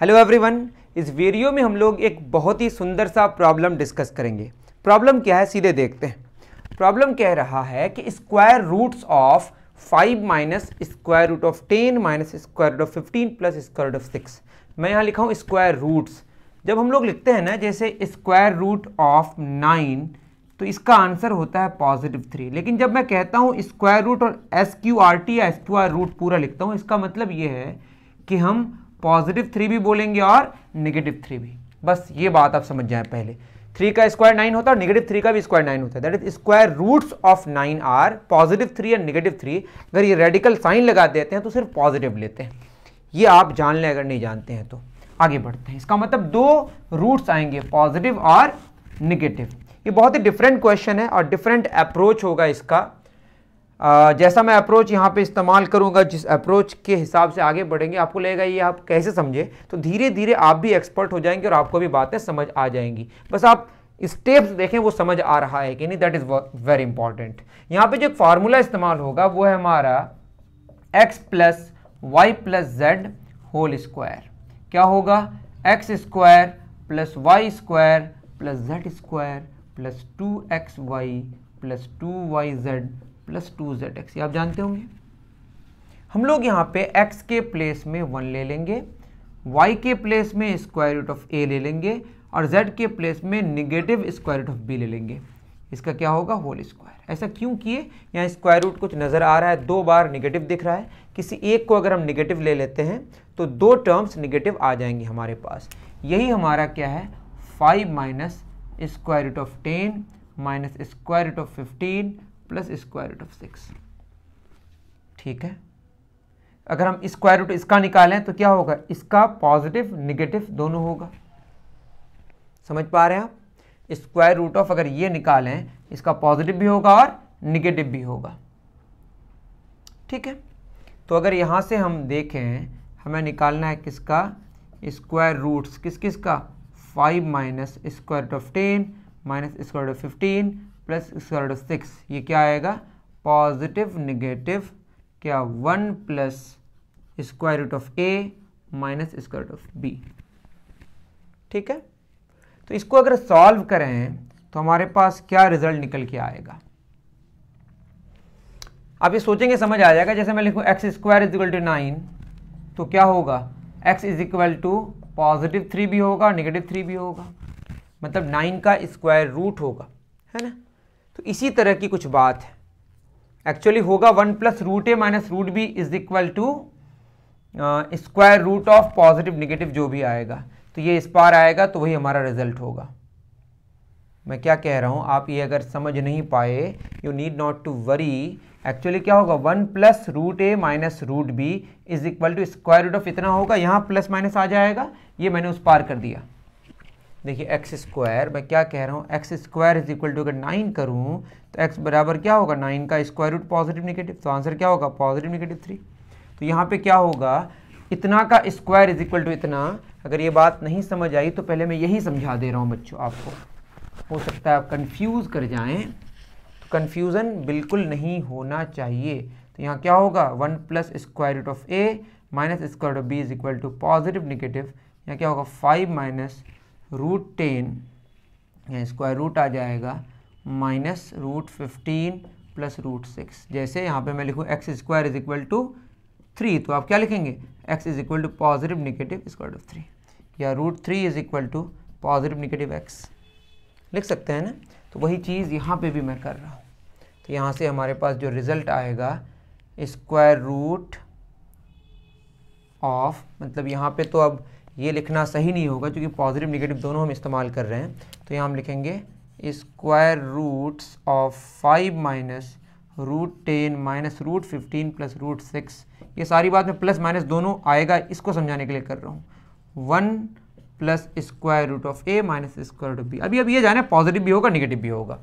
Hello everyone इस video में हम लोग एक बहुत ही सुंदर सा प्रॉब्लम डिस्कस करेंगे। प्रॉब्लम क्या है? सीधे देखते हैं। प्रॉब्लम कह रहा है कि square roots of five minus square root of ten minus square root of fifteen plus square root of six मैं यहाँ लिखा स्क्वायर रूट्स जब हम लोग लिखते हैं ना, जैसे स्क्वायर रूट ऑफ़ नाइन तो इसका आंसर होता है पॉजिटिव थ्री लेकिन जब मैं कहता हूँ स्क्वायर रूट और एस क्यू आर टी या स्क्वायर रूट पूरा लिखता हूँ, इसका मतलब ये है कि हम पॉजिटिव थ्री भी बोलेंगे और निगेटिव थ्री भी। बस ये बात आप समझ जाए पहले। थ्री का स्क्वायर नाइन होता है नेगेटिव थ्री का भी स्क्वायर नाइन होता है। That is square roots of nine are, positive three या नेगेटिव थ्री, अगर ये रेडिकल साइन लगा देते हैं तो सिर्फ़ पॉजिटिव लेते हैं। ये आप जान लें, अगर नहीं जानते हैं तो। आगे बढ़ते हैं। इसका मतलब दो रूट्स आएँगे पॉजिटिव और निगेटिव ये बहुत ही डिफरेंट क्वेश्चन है और डिफरेंट अप्रोच होगा इसका। जैसा मैं अप्रोच यहाँ पे इस्तेमाल करूँगा, जिस अप्रोच के हिसाब से आगे बढ़ेंगे, आपको लगेगा ये आप कैसे समझे? तो धीरे धीरे आप भी एक्सपर्ट हो जाएँगे और आपको भी बातें समझ आ जाएँगी। बस आप स्टेप्स देखें, वो समझ आ रहा है कि नहीं? दैट इज़ वेरी इंपॉर्टेंट यहाँ पे जो फार्मूला इस्तेमाल होगा, वो है हमारा x plus y plus z whole square क्या होगा? X square plus y square plus z square plus two x y plus two y z plus two z x, ये आप जानते होंगे। हम लोग यहाँ पे x के प्लेस में वन ले लेंगे y के प्लेस में स्क्वायर रूट ऑफ़ a ले लेंगे, और z के प्लेस में negative square root of b ले लेंगे। इसका क्या होगा? Whole square. ऐसा क्यों किए? यहाँ स्क्वायर रूट कुछ नज़र आ रहा है, दो बार निगेटिव दिख रहा है। किसी एक को अगर हम निगेटिव ले लेते हैं तो दो टर्म्स निगेटिव आ जाएँगे हमारे पास। यही हमारा क्या है? Five minus square root of ten minus square root of fifteen plus square root of six ठीक है? अगर हम स्क्वायर रूट इसका निकालें तो क्या होगा? इसका पॉजिटिव निगेटिव दोनों होगा। समझ पा रहे हैं आप? स्क्वायर रूट ऑफ़ अगर ये निकालें, इसका पॉजिटिव भी होगा और निगेटिव भी होगा। ठीक है? तो अगर यहाँ से हम देखें, हमें निकालना है किसका? स्क्वायर रूट्स किस किस का five minus square root of ten minus square root of fifteen plus square root six ये क्या आएगा? पॉजिटिव निगेटिव क्या one plus square root of a minus square root of b ठीक है? तो इसको अगर सॉल्व करें तो हमारे पास क्या रिज़ल्ट निकल के आएगा? आप ये सोचेंगे, समझ आ जाएगा। जैसे मैं लिखूँ x square is equal to nine तो क्या होगा? X is equal to positive three भी होगा नेगेटिव थ्री भी होगा। मतलब नाइन का स्क्वायर रूट होगा, है ना? तो इसी तरह की कुछ बात है। एक्चुअली होगा one plus root a minus root b is equal to square root of positive negative जो भी आएगा। तो ये इस पार आएगा तो वही हमारा रिज़ल्ट होगा। मैं क्या कह रहा हूँ, आप ये अगर समझ नहीं पाए you need not to worry actually क्या होगा, one plus root a minus root b is equal to square root of इतना होगा, यहाँ प्लस माइनस आ जाएगा, ये मैंने उस पार कर दिया। देखिए एक्स स्क्वायर मैं क्या कह रहा हूँ? X square is equal to अगर नाइन करूँ तो एक्स बराबर क्या होगा? नाइन का स्क्वायर रूट पॉजिटिव निगेटिव तो आंसर क्या होगा? पॉजिटिव निगेटिव थ्री तो यहाँ पे क्या होगा? इतना का स्क्वायर इज़ इक्वल टू इतना, अगर ये बात नहीं समझ आई तो पहले मैं यही समझा दे रहा हूँ बच्चों आपको। हो सकता है आप कन्फ्यूज़ कर जाएँ तो कन्फ्यूज़न बिल्कुल नहीं होना चाहिए। तो यहाँ क्या होगा? One plus square root of a minus square root of b is equal to positive negative यहाँ क्या होगा? Five minus root ten square root आ जाएगा minus root fifteen plus root six जैसे यहाँ पे मैं लिखूँ x square is equal to three तो आप क्या लिखेंगे? X is equal to positive negative square of three या root three is equal to positive negative x लिख सकते हैं ना? तो वही चीज़ यहाँ पे भी मैं कर रहा हूँ। तो यहाँ से हमारे पास जो रिज़ल्ट आएगा स्क्वायर रूट ऑफ़ मतलब यहाँ पे तो अब ये लिखना सही नहीं होगा क्योंकि पॉजिटिव निगेटिव दोनों हम इस्तेमाल कर रहे हैं। तो यहाँ हम लिखेंगे square roots of five minus root ten minus root fifteen plus root six ये सारी बात में प्लस माइनस दोनों आएगा, इसको समझाने के लिए कर रहा हूँ। One plus square root of a minus square root b अभी अब ये जाने पॉजिटिव भी होगा निगेटिव भी होगा।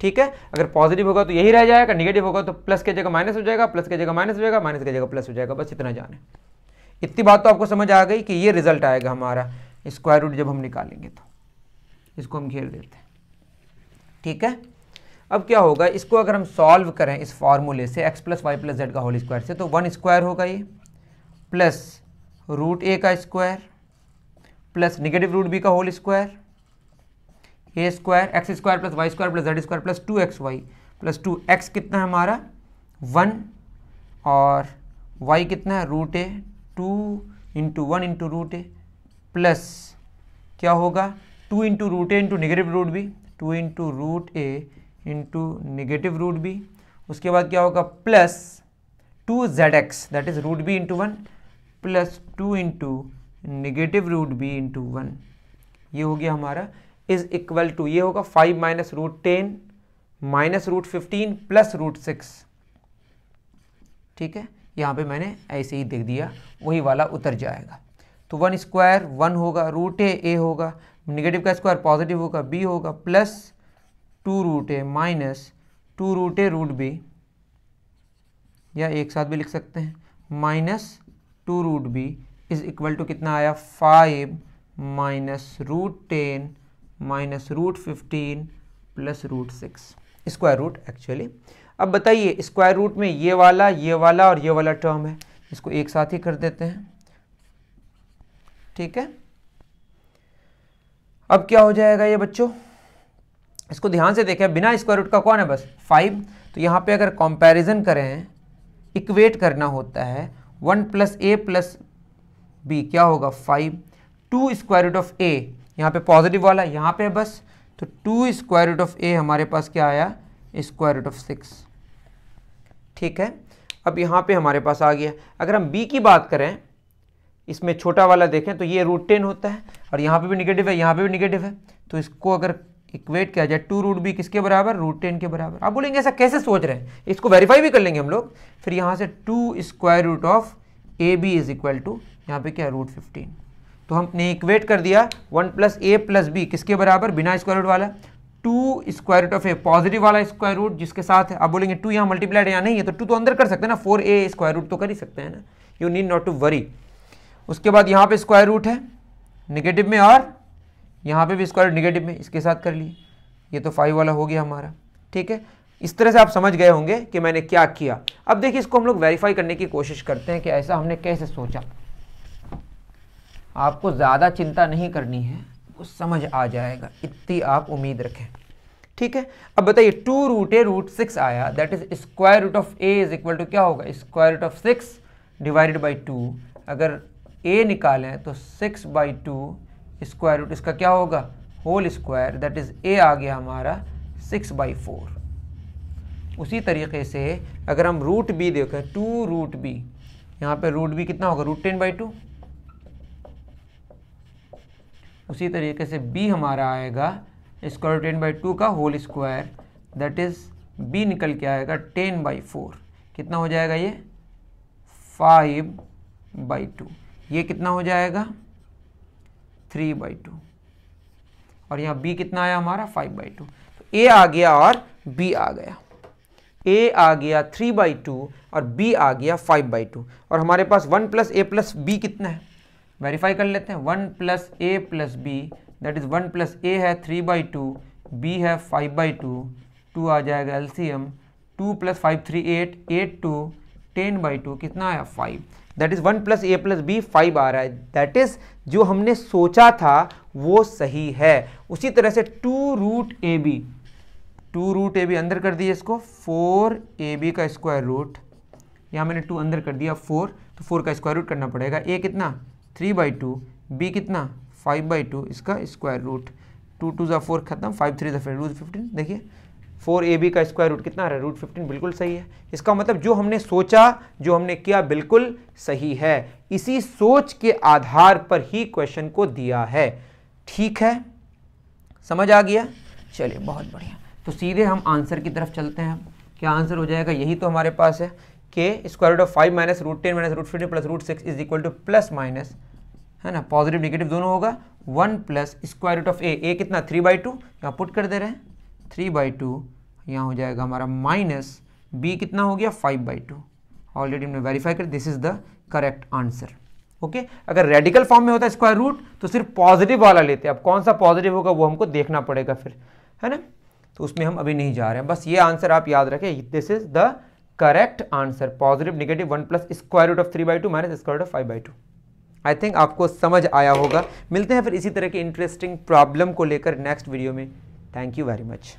ठीक है? अगर पॉजिटिव होगा तो यही रह जाएगा निगेटिव होगा तो प्लस के जगह माइनस हो जाएगा प्लस के जगह माइनस हो जाएगा माइनस की जगह प्लस हो जाएगा। बस इतना जाने। इतनी बात तो आपको समझ आ गई कि ये रिज़ल्ट आएगा हमारा। स्क्वायर रूट जब हम निकालेंगे तो। इसको हम घेर देते हैं। ठीक है? अब क्या होगा? इसको अगर हम सॉल्व करें इस फॉर्मूले से x plus y plus z का होल स्क्वायर से तो वन स्क्वायर होगा ये। प्लस रूट ए का square plus negative root b का whole square a square x square plus y square plus z square plus two x y plus two x कितना है हमारा? वन और वाई कितना है? Root a two into one into root a plus क्या होगा? Two into root a into negative root b two into root a into negative root b उसके बाद क्या होगा? Plus two z x that is root b into one plus two into negative root b into one ये हो गया हमारा is equal to ये होगा five minus root ten minus root fifteen plus root six ठीक है? यहाँ पे मैंने ऐसे ही देख दिया, वही वाला उतर जाएगा। तो वन स्क्वायर वन होगा, रूट ए ए होगा, निगेटिव का स्क्वायर पॉजिटिव होगा, बी होगा, plus two root a minus two root a root b, या एक साथ भी लिख सकते हैं, minus two root b is equal to कितना आया, five minus root ten minus root fifteen plus root six, square root actually. अब बताइए स्क्वायर रूट में ये वाला ये वाला और ये वाला टर्म है। इसको एक साथ ही कर देते हैं। ठीक है? अब क्या हो जाएगा ये बच्चों? इसको ध्यान से देखें, बिना स्क्वायर रूट का कौन है बस? फाइव तो यहाँ पे अगर कंपैरिजन करें इक्वेट करना होता है। One plus a plus b क्या होगा? Five two square root of a यहाँ पे पॉजिटिव वाला, यहाँ पे बस। तो two square root of a हमारे पास क्या आया? स्क्वायर रूट ऑफ़ सिक्स ठीक है? अब यहाँ पे हमारे पास आ गया। अगर हम बी की बात करें, इसमें छोटा वाला देखें तो ये रूट टेन होता है और यहाँ पे भी निगेटिव है, यहाँ पे भी निगेटिव है। तो इसको अगर इक्वेट किया जाए टू रूट बी किसके बराबर? रूट टेन के बराबर। आप बोलेंगे, ऐसा कैसे सोच रहे हैं? इसको वेरीफाई भी कर लेंगे हम लोग। फिर यहाँ से two square root of a b is equal to यहाँ पे क्या है? रूट फिफ्टीन तो हमने इक्वेट कर दिया। One plus a plus b किसके बराबर? बिना स्क्वायर रूट वाला। Two square root of a, positive वाला स्क्वायर रूट जिसके साथ आप बोलेंगे टू यहाँ मल्टीप्लाइड यहाँ नहीं है तो टू तो अंदर कर सकते हैं ना फोर ए स्क्वायर रूट तो कर ही सकते हैं ना। You need not to worry उसके बाद यहाँ पे स्क्वायर रूट है निगेटिव में और यहाँ पे भी स्क्वायर रूट निगेटिव में, इसके साथ कर लिए। ये तो फाइव वाला हो गया हमारा, ठीक है? इस तरह से आप समझ गए होंगे कि मैंने क्या किया। अब देखिए, इसको हम लोग वेरीफाई करने की कोशिश करते हैं कि ऐसा हमने कैसे सोचा। आपको ज़्यादा चिंता नहीं करनी है वो समझ आ जाएगा। इतनी आप उम्मीद रखें। ठीक है? अब बताइए two root a root six आया। That is square root of a is equal to क्या होगा? Square root of six divided by two अगर ए निकालें तो six by two square root इसका क्या होगा? Whole square that is a आ गया हमारा सिक्स बाई फोर उसी तरीके से अगर हम रूट बी देखें टू रूट बी यहाँ पे रूट बी कितना होगा? रूट टेन बाई टू उसी तरीके से बी हमारा आएगा स्क्वायर टेन बाई टू का whole square that is b निकल के आएगा टेन बाई फोर कितना हो जाएगा ये? फाइव बाई टू ये कितना हो जाएगा? थ्री बाई टू और यहाँ बी कितना आया हमारा? फाइव बाई टू तो ए आ गया और बी आ गया. ए आ गया थ्री बाई टू और बी आ गया फाइव बाई टू और हमारे पास one plus a plus b कितना है? वेरीफाई कर लेते हैं। One plus a plus b that is one plus a है थ्री बाई टू बी है फाइव बाई टू टू आ जाएगा LCM. Two plus five three eight eight two, ten by two कितना आया? Five that is one plus a plus b five आ रहा है। That is जो हमने सोचा था, वो सही है। उसी तरह से two root a b. Two root a b अंदर कर दिए इसको। फोर ए बी का स्क्वायर रूट यहाँ मैंने टू अंदर कर दिया फोर तो फोर का स्क्वायर रूट करना पड़ेगा। ए कितना? थ्री बाई टू, बी कितना? फाइव बाई टू, इसका स्क्वायर रूट। टू टू ज़ा फोर खत्म, फाइव थ्री ज़ा रूट फिफ्टीन, देखिए। फोर ए बी का स्क्वायर रूट कितना आ रहा है? रूट फिफ्टीन बिल्कुल सही है। इसका मतलब जो हमने सोचा, जो हमने किया, बिल्कुल सही है। इसी सोच के आधार पर ही क्वेश्चन को दिया है। ठीक है? समझ आ गया? चलिए, बहुत बढ़िया। तो सीधे हम आंसर की तरफ़ चलते हैं। क्या आंसर हो जाएगा? यही तो हमारे पास है। के square root of five minus root ten minus root fifteen plus root six is equal to plus minus है ना? पॉजिटिव निगेटिव दोनों होगा। One plus square root of a a कितना? थ्री बाई टू यहाँ पुट कर दे रहे हैं। थ्री बाई टू यहाँ हो जाएगा हमारा माइनस बी कितना हो गया? फाइव बाई टू ऑलरेडी हमने वेरीफाई कर this is the correct answer okay अगर रेडिकल फॉर्म में होता है स्क्वायर रूट तो सिर्फ़ पॉजिटिव वाला लेते हैं। अब कौन सा पॉजिटिव होगा, वो हमको देखना पड़ेगा फिर, है ना? तो उसमें हम अभी नहीं जा रहे हैं। बस ये आंसर आप याद रखें this is the correct answer, positive, negative, one plus square root of three by two minus square of five by two. I think आपको समझ आया होगा। मिलते हैं फिर इसी तरह के इंटरेस्टिंग प्रॉब्लम को लेकर नेक्स्ट वीडियो में। Thank you very much